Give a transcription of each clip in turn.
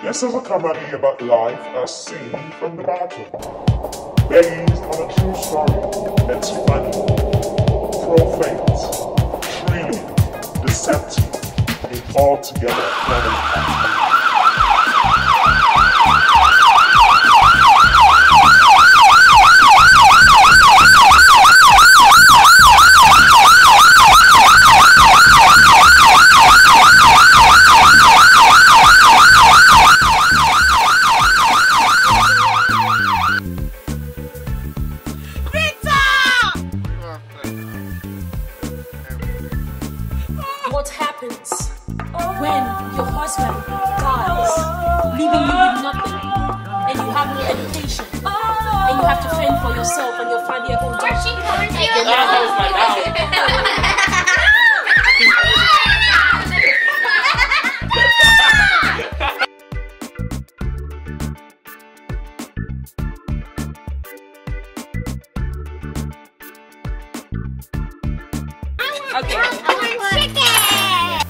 This is a comedy about life as seen from the bottom. Based on a true story. It's funny, profane, thrilling, deceptive, and altogether clever. What happens when your husband dies, leaving you with nothing, and you have no education, and you have to fend for yourself and your five-year-old daughter?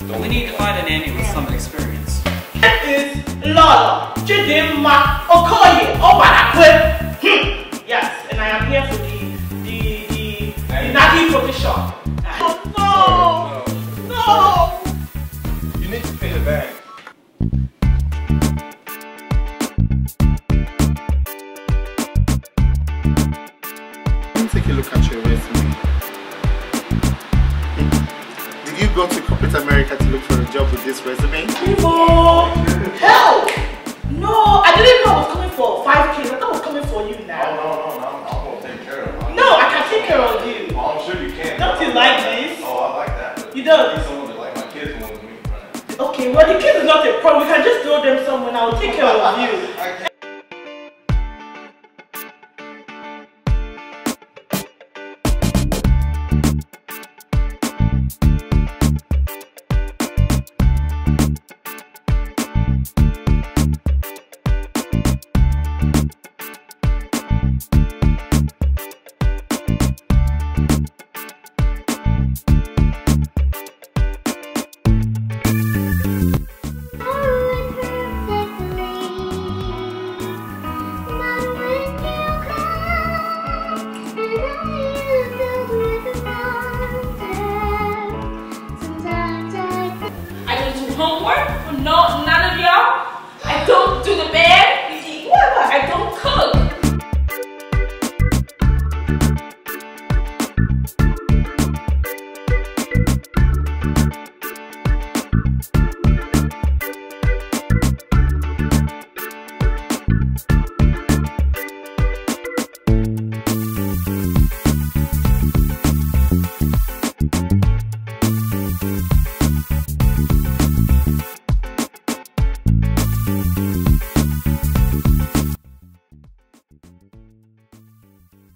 We need to find a nanny with some experience. is Lola Chidinma Okoye Obarakwe. Hmm. Yes, and I am here for the the the, the Nagi position. No, no. You need to pay the bank. Take a look at your resume. Go to corporate America to look for a job with this resume? People, help! No, I didn't know I was coming for 5K. I thought I was coming for you Oh, now. no, no, no. I'm, I'm going to take care of it. No, I can take care of you. Oh, I'm sure you can. Don't you like this? Oh, I like that. You don't? I need someone that like my kids more than me. Right? Okay, well the kids is not a problem. We can just throw them somewhere and I will take care of you. homework no, none of y'all. I don't